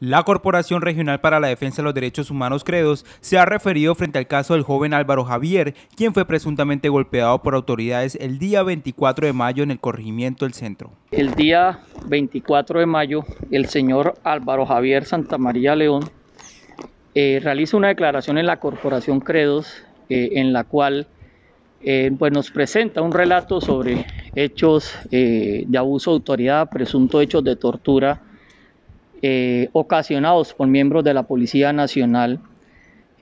La Corporación Regional para la Defensa de los Derechos Humanos Credos se ha referido frente al caso del joven Álvaro Javier, quien fue presuntamente golpeado por autoridades el día 24 de mayo en el corregimiento del centro. El día 24 de mayo, el señor Álvaro Javier Santamaría León eh, realiza una declaración en la Corporación Credos eh, en la cual eh, pues nos presenta un relato sobre hechos de abuso de autoridad, presunto hechos de tortura, eh, ocasionados por miembros de la Policía Nacional.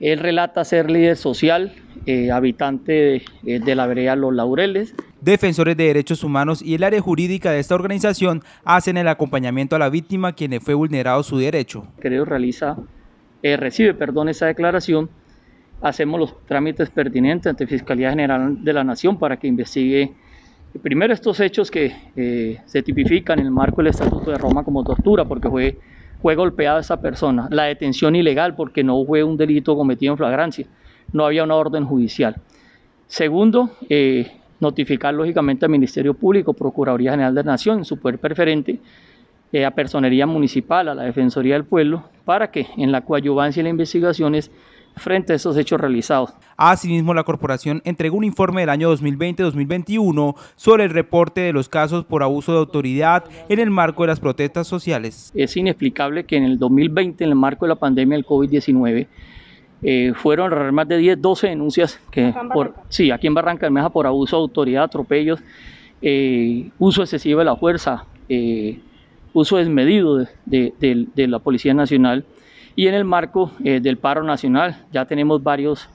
Él relata ser líder social, eh, habitante eh, de, la vereda Los Laureles. Defensores de derechos humanos y el área jurídica de esta organización hacen el acompañamiento a la víctima quien le fue vulnerado su derecho. Creo realiza, recibe perdón, esa declaración. Hacemos los trámites pertinentes ante Fiscalía General de la Nación para que investigue primero estos hechos que se tipifican en el marco del Estatuto de Roma como tortura, porque fue fue golpeada esa persona. La detención ilegal porque no fue un delito cometido en flagrancia, no había una orden judicial. Segundo, eh, notificar lógicamente al Ministerio Público, Procuraduría General de la Nación, en su poder preferente, eh, a Personería Municipal, a la Defensoría del Pueblo, para que en la coadyuvancia y las investigaciones frente a esos hechos realizados. Asimismo, la corporación entregó un informe del año 2020-2021 sobre el reporte de los casos por abuso de autoridad en el marco de las protestas sociales. Es inexplicable que en el 2020, en el marco de la pandemia del COVID-19, eh, fueron más de 10, 12 denuncias que por, sí, aquí en Barranca Bermeja por abuso de autoridad, atropellos, eh, uso excesivo de la fuerza, eh, uso desmedido de la Policía Nacional y en el marco eh, del paro nacional ya tenemos varios,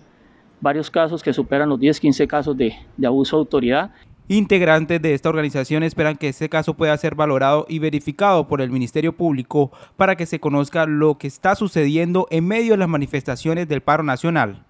varios casos que superan los 10, 15 casos de abuso de autoridad. Integrantes de esta organización esperan que este caso pueda ser valorado y verificado por el Ministerio Público para que se conozca lo que está sucediendo en medio de las manifestaciones del paro nacional.